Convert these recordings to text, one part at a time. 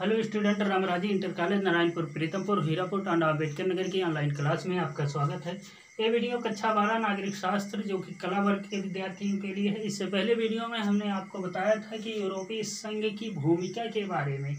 Hello student, Ramraji inter college, Narayanpur, Pritampur, Hirapur, Tanda, Ambedkar Nagar की online class में आपका स्वागत है। ये वीडियो कक्षा बारह नागरिक शास्त्र, जो कि कला वर्ग के विद्यार्थियों के लिए है। इससे पहले वीडियो में हमने आपको बताया था कि यूरोपीय संघ की भूमिका के बारे में।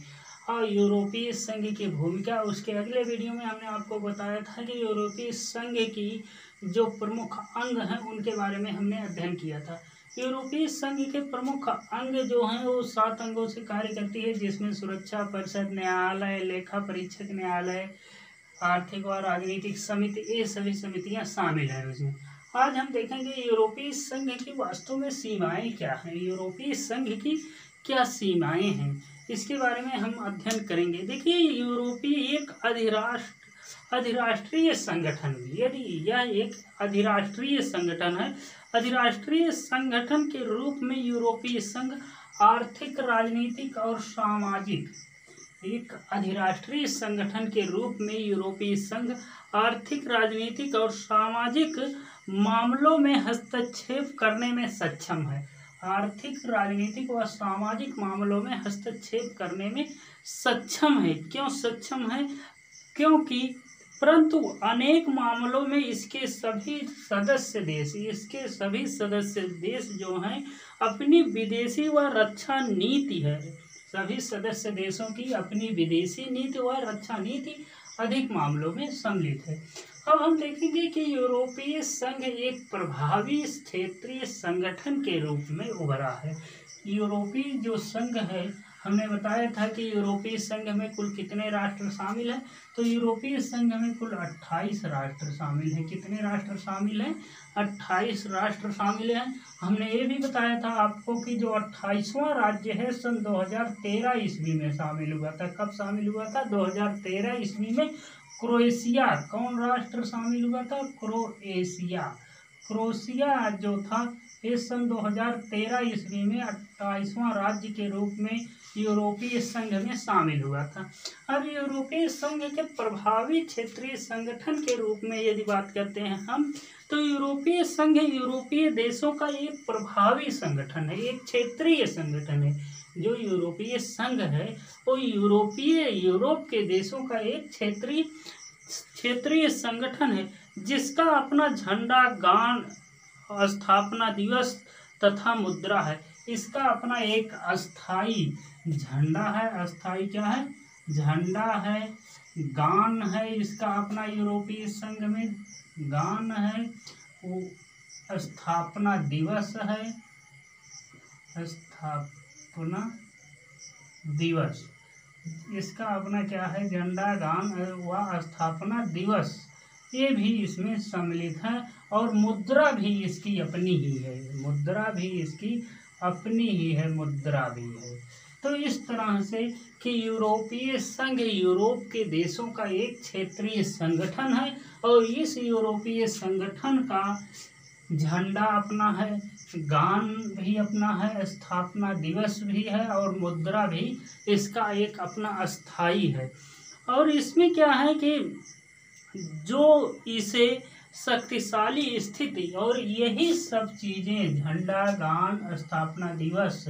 और यूरोपीय संघ की भूमिका, उसके अगले वीडियो में हमने आपको बताया था कि यूरोपीय संघ की जो प्रमुख अंग हैं, उनके बारे में हमने अध्ययन किया था। यूरोपीय संघ के प्रमुख अंग जो हैं, वो सात अंगों से कार्य करती है, जिसमें सुरक्षा, परिषद, न्यायालय, लेखा परीक्षक, न्यायालय, आर्थिक और राजनीतिक समिति, ये सभी समितियाँ शामिल हैं उसमें। आज हम देखेंगे यूरोपीय संघ की वास्तव में सीमाएँ क्या हैं, यूरोपीय संघ की क्या सीमाएँ हैं, इसके बारे में हम अध्ययन करेंगे। देखिए, यूरोपीय एक अधिराष्ट्र, अधिराष्ट्रीय संगठन, यदि यह एक अधिराष्ट्रीय संगठन है अधिराष्ट्रीय संगठन के रूप में यूरोपीय संघ, आर्थिक, राजनीतिक और सामाजिक, एक अधिराष्ट्रीय संगठन के रूप में यूरोपीय संघ, आर्थिक, राजनीतिक और सामाजिक मामलों में हस्तक्षेप करने में सक्षम है। आर्थिक, राजनीतिक व सामाजिक मामलों में हस्तक्षेप करने में सक्षम है। क्यों सक्षम है? क्योंकि परंतु अनेक मामलों में इसके सभी सदस्य देश, इसके सभी सदस्य देश जो हैं, अपनी विदेशी व रक्षा नीति है। सभी सदस्य देशों की अपनी विदेशी नीति व रक्षा नीति अधिक मामलों में सम्मिलित है। अब हम देखेंगे कि यूरोपीय संघ एक प्रभावी क्षेत्रीय संगठन के रूप में उभरा है। यूरोपीय जो संघ है हमने बताया था कि यूरोपीय संघ में कुल कितने राष्ट्र शामिल हैं? तो यूरोपीय संघ में कुल 28 राष्ट्र शामिल हैं। कितने राष्ट्र शामिल हैं? 28 राष्ट्र शामिल हैं। हमने ये भी बताया था आपको कि जो 28वां राज्य है, सन 2013 ईस्वी में शामिल हुआ था। कब शामिल हुआ था? 2013 ईस्वी में। क्रोएशिया, कौन राष्ट्र शामिल हुआ था? क्रोएशिया। क्रोएशिया जो था इस सन 2013 ईस्वी में अट्ठाईसवां राज्य के रूप में यूरोपीय संघ में शामिल हुआ था। अब यूरोपीय संघ के प्रभावी क्षेत्रीय संगठन के रूप में यदि बात करते हैं हम तो यूरोपीय संघ यूरोपीय देशों का एक प्रभावी संगठन है, एक क्षेत्रीय संगठन है। जो यूरोपीय संघ है, वो यूरोपीय यूरोप के देशों का एक क्षेत्रीय क्षेत्रीय संगठन है, जिसका अपना झंडा गान स्थापना दिवस तथा मुद्रा है। इसका अपना एक अस्थाई झंडा है। अस्थाई क्या है? झंडा है, गान है, इसका अपना यूरोपीय संघ में गान है। स्थापना दिवस है। स्थापना दिवस। इसका अपना क्या है? झंडा, गान व स्थापना दिवस। ये भी इसमें सम्मिलित है। और मुद्रा भी इसकी अपनी ही है। मुद्रा भी इसकी अपनी ही है, मुद्रा भी है। तो इस तरह से कि यूरोपीय संघ, यूरोप के देशों का एक क्षेत्रीय संगठन है और इस यूरोपीय संगठन का झंडा अपना है, गान भी अपना है, स्थापना दिवस भी है और मुद्रा भी इसका एक अपना स्थायी है। और इसमें क्या है कि जो इसे शक्तिशाली स्थिति और यही सब चीज़ें, झंडा, गान, स्थापना दिवस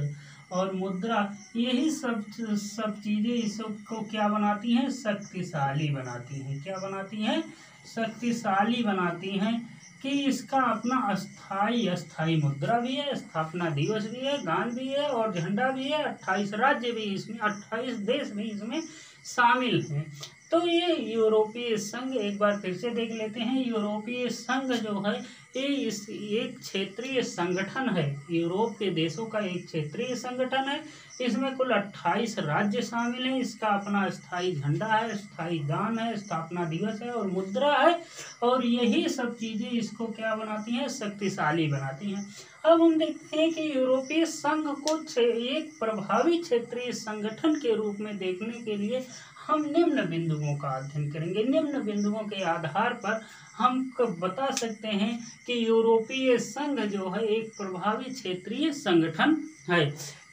और मुद्रा, यही सब सब चीज़ें इस इसको क्या बनाती हैं? शक्तिशाली बनाती हैं। क्या बनाती हैं? शक्तिशाली बनाती हैं कि इसका अपना अस्थाई अस्थाई मुद्रा भी है, स्थापना दिवस भी है, गान भी है और झंडा भी है। अट्ठाईस राज्य भी इसमें, अट्ठाईस देश भी इसमें शामिल हैं। तो ये यूरोपीय संघ एक बार फिर से देख लेते हैं। यूरोपीय संघ जो है, ये इस एक क्षेत्रीय संगठन है। यूरोप के देशों का एक क्षेत्रीय संगठन है। इसमें कुल 28 राज्य शामिल हैं। इसका अपना स्थायी झंडा है, स्थायी गान है, स्थापना दिवस है और मुद्रा है। और यही सब चीज़ें इसको क्या बनाती हैं? शक्तिशाली बनाती हैं। अब हम देखते हैं कि यूरोपीय संघ को एक प्रभावी क्षेत्रीय संगठन के रूप में देखने के लिए हम निम्न बिंदुओं का अध्ययन करेंगे। निम्न बिंदुओं के आधार पर हम कब बता सकते हैं कि यूरोपीय संघ जो है, एक प्रभावी क्षेत्रीय संगठन है।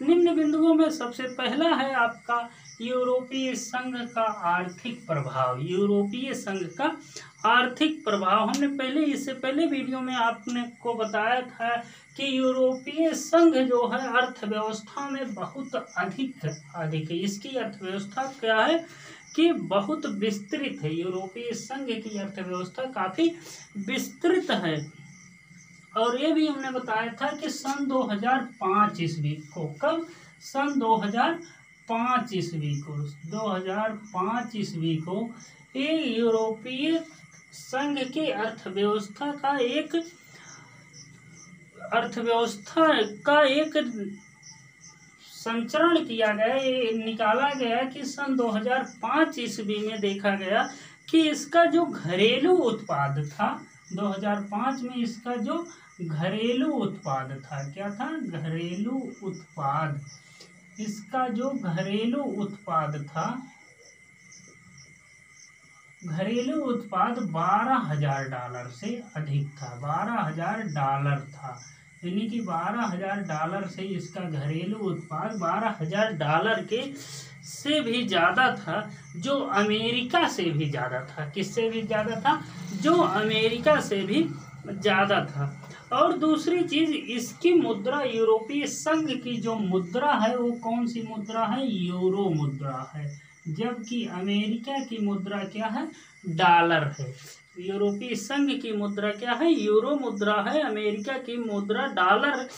निम्न बिंदुओं में सबसे पहला है आपका यूरोपीय संघ का आर्थिक प्रभाव, यूरोपीय संघ का आर्थिक प्रभाव। हमने पहले, इससे पहले वीडियो में आपने को बताया था कि यूरोपीय संघ जो है अर्थव्यवस्था में बहुत अधिक अधिक है। इसकी अर्थव्यवस्था क्या है कि बहुत विस्तृत है। यूरोपीय संघ की अर्थव्यवस्था काफ़ी विस्तृत है। और ये भी हमने बताया था कि सन 2005 ईस्वी को, कब? सन 2005 ईस्वी को 2005 ईस्वी को ये यूरोपीय संघ की अर्थव्यवस्था का एक अर्थव्यवस्था का एक संचरण किया गया, ये निकाला गया कि सन 2005 ईस्वी में देखा गया कि इसका जो घरेलू उत्पाद था 2005 में इसका जो घरेलू उत्पाद था, क्या था? घरेलू उत्पाद। इसका जो घरेलू उत्पाद था, घरेलू उत्पाद बारह हज़ार डॉलर से अधिक था, बारह हज़ार डॉलर था। यानी कि बारह हज़ार डॉलर से इसका घरेलू उत्पाद बारह हज़ार डॉलर के से भी ज़्यादा था, जो अमेरिका से भी ज़्यादा था। किससे भी ज़्यादा था? जो अमेरिका से भी ज़्यादा था। और दूसरी चीज़, इसकी मुद्रा यूरोपीय संघ की जो मुद्रा है, वो कौन सी मुद्रा है? यूरो मुद्रा है। जबकि अमेरिका की मुद्रा क्या है? डॉलर है। यूरोपीय संघ की मुद्रा क्या है? यूरो मुद्रा है। अमेरिका की मुद्रा डॉलर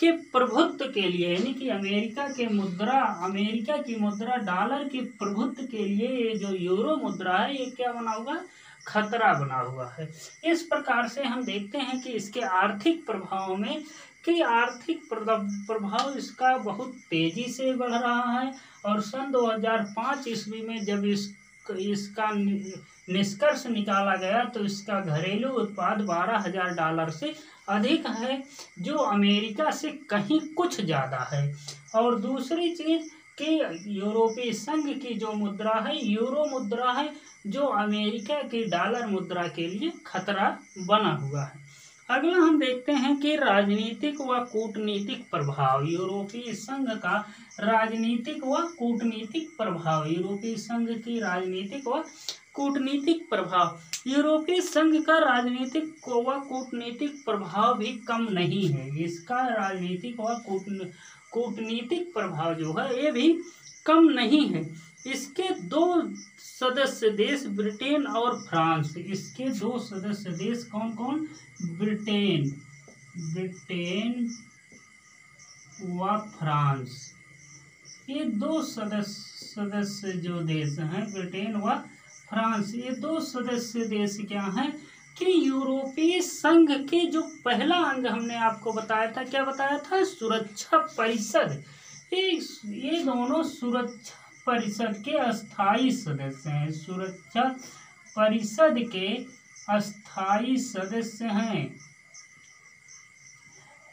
के प्रभुत्व के लिए, यानी कि अमेरिका के मुद्रा, अमेरिका की मुद्रा डॉलर के प्रभुत्व के लिए ये जो यूरो मुद्रा है, ये क्या बना हुआ है? खतरा बना हुआ है। इस प्रकार से हम देखते हैं कि इसके आर्थिक प्रभाव में, कि आर्थिक प्रभाव इसका बहुत तेज़ी से बढ़ रहा है और सन 2005 ईस्वी में जब इस, इसका निष्कर्ष निकाला गया तो इसका घरेलू उत्पाद बारह हज़ार डॉलर से अधिक है, जो अमेरिका से कहीं कुछ ज़्यादा है। और दूसरी चीज़ कि यूरोपीय संघ की जो मुद्रा है, यूरो मुद्रा है, जो अमेरिका की डॉलर मुद्रा के लिए खतरा बना हुआ है। अगला हम देखते हैं कि राजनीतिक व कूटनीतिक प्रभाव। यूरोपीय संघ का राजनीतिक व कूटनीतिक प्रभाव। यूरोपीय संघ की राजनीतिक व कूटनीतिक प्रभाव। यूरोपीय संघ का राजनीतिक व कूटनीतिक प्रभाव भी कम नहीं है। इसका राजनीतिक व कूटनीतिक प्रभाव जो है, ये भी कम नहीं है। इसके दो सदस्य देश ब्रिटेन और फ्रांस। इसके दो सदस्य देश कौन कौन ब्रिटेन। ब्रिटेन व फ्रांस। ये दो सदस्य सदस्य जो देश हैं, ब्रिटेन व फ्रांस, ये दो सदस्य देश क्या हैं? कि यूरोपीय संघ के जो पहला अंग हमने आपको बताया था, क्या बताया था? सुरक्षा परिषद। ये दोनों सुरक्षा परिषद के अस्थाई सदस्य हैं। सुरक्षा परिषद के अस्थाई सदस्य हैं।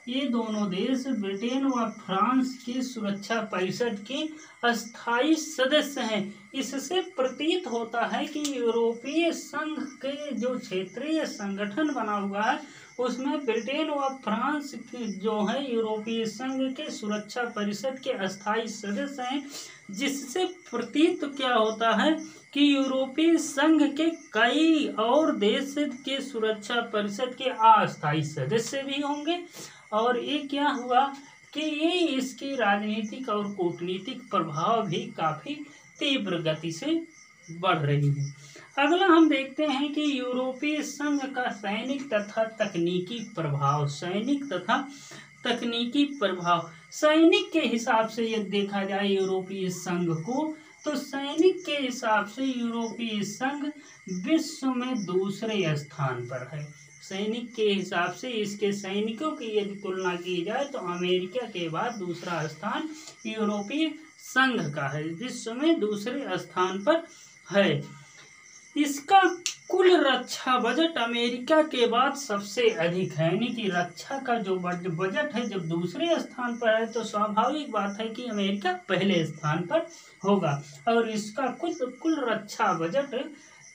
ये दोनों देश ब्रिटेन व फ्रांस की सुरक्षा परिषद के अस्थाई सदस्य हैं। इससे प्रतीत होता है कि यूरोपीय संघ के जो क्षेत्रीय संगठन बना हुआ है, उसमें ब्रिटेन व फ्रांस जो है, यूरोपीय संघ के सुरक्षा परिषद के अस्थाई सदस्य हैं, जिससे प्रतीत क्या होता है कि यूरोपीय संघ के कई और देश के सुरक्षा परिषद के अस्थायी सदस्य भी होंगे। और ये क्या हुआ कि ये इसके राजनीतिक और कूटनीतिक प्रभाव भी काफ़ी तीव्र गति से बढ़ रही है। अगला हम देखते हैं कि यूरोपीय संघ का सैनिक तथा तकनीकी प्रभाव, सैनिक तथा तकनीकी प्रभाव। सैनिक के हिसाब से यदि देखा जाए यूरोपीय संघ को तो सैनिक के हिसाब से यूरोपीय संघ विश्व में दूसरे स्थान पर है। सैनिक के हिसाब से इसके सैनिकों की यदि तुलना की जाए तो अमेरिका के बाद दूसरा स्थान यूरोपीय संघ का है, विश्व में दूसरे स्थान पर है। इसका कुल रक्षा बजट अमेरिका के बाद सबसे अधिक है। यानी कि रक्षा का जो बजट है, जब दूसरे स्थान पर है तो स्वाभाविक बात है कि अमेरिका पहले स्थान पर होगा। और इसका कुल कुल रक्षा बजट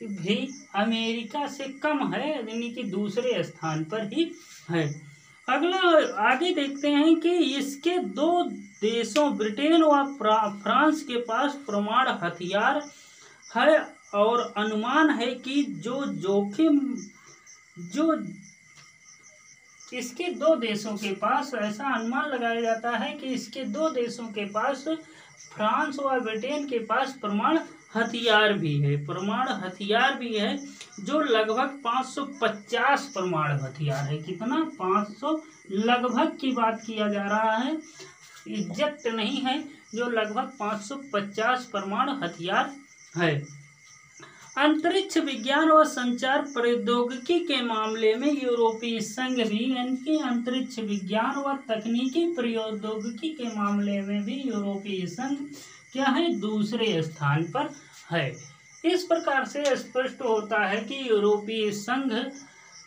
भी अमेरिका से कम है, यानी कि दूसरे स्थान पर ही है। अगला, आगे देखते हैं कि इसके दो देशों, ब्रिटेन व फ्रांस के पास परमाणु हथियार है और अनुमान है कि जो जोखिम, जो इसके दो देशों के पास, ऐसा अनुमान लगाया जाता है कि इसके दो देशों के पास, फ्रांस व ब्रिटेन के पास परमाणु हथियार भी है, परमाणु हथियार भी है, जो लगभग 550 परमाणु हथियार है। कितना? 500 लगभग की बात किया जा रहा है। एग्जैक्ट नहीं है, जो लगभग 550 परमाणु हथियार है। अंतरिक्ष विज्ञान और संचार प्रौद्योगिकी के मामले में यूरोपीय संघ भी यानी अंतरिक्ष विज्ञान व तकनीकी प्रौद्योगिकी के मामले में भी यूरोपीय संघ क्या है? दूसरे स्थान पर है। इस प्रकार से स्पष्ट होता है कि यूरोपीय संघ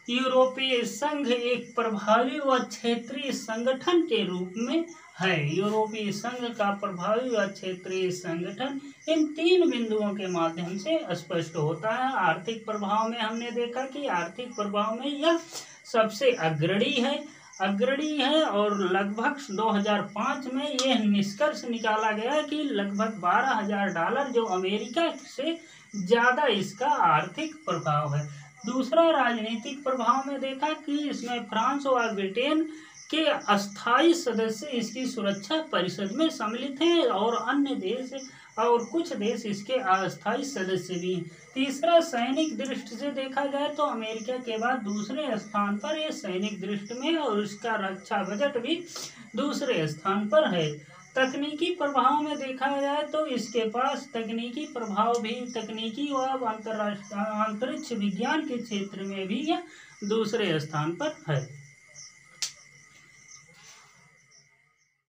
यूरोपीय संघ एक प्रभावी व क्षेत्रीय संगठन के रूप में है। यूरोपीय संघ का प्रभावी व क्षेत्रीय संगठन इन तीन बिंदुओं के माध्यम से स्पष्ट होता है। आर्थिक प्रभाव में हमने देखा कि आर्थिक प्रभाव में यह सबसे अग्रणी है। अग्रणी है और लगभग 2005 में यह निष्कर्ष निकाला गया कि लगभग 12000 डॉलर जो अमेरिका से ज़्यादा इसका आर्थिक प्रभाव है। दूसरा राजनीतिक प्रभाव में देखा कि इसमें फ्रांस और ब्रिटेन के अस्थाई सदस्य इसकी सुरक्षा परिषद में सम्मिलित हैं और अन्य देश और कुछ देश इसके अस्थाई सदस्य भी हैं। तीसरा, सैनिक दृष्टि से देखा जाए तो अमेरिका के बाद दूसरे स्थान पर ये सैनिक दृष्टि में और उसका रक्षा बजट भी दूसरे स्थान पर है। तकनीकी प्रभाव में देखा जाए तो इसके पास तकनीकी प्रभाव भी, तकनीकी व अंतरराष्ट्रीय अंतरिक्ष विज्ञान के क्षेत्र में भी यह दूसरे स्थान पर है।